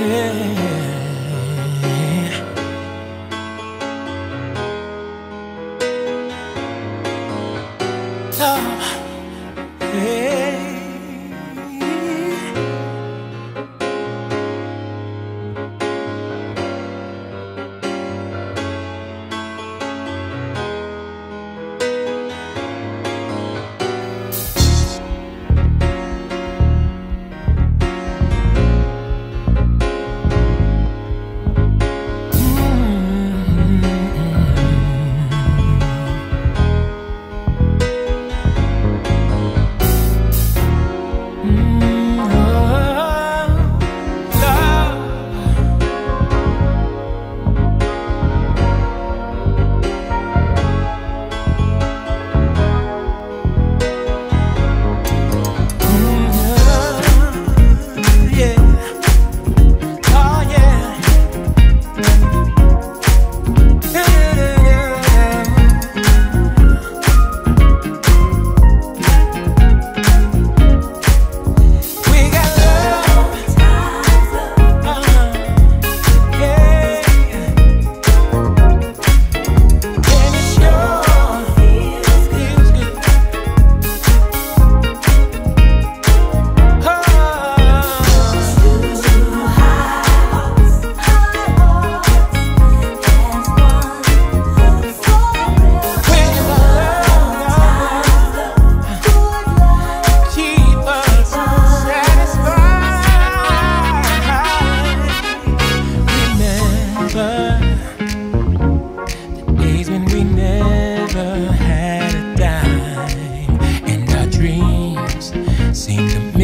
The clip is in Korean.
But seen them.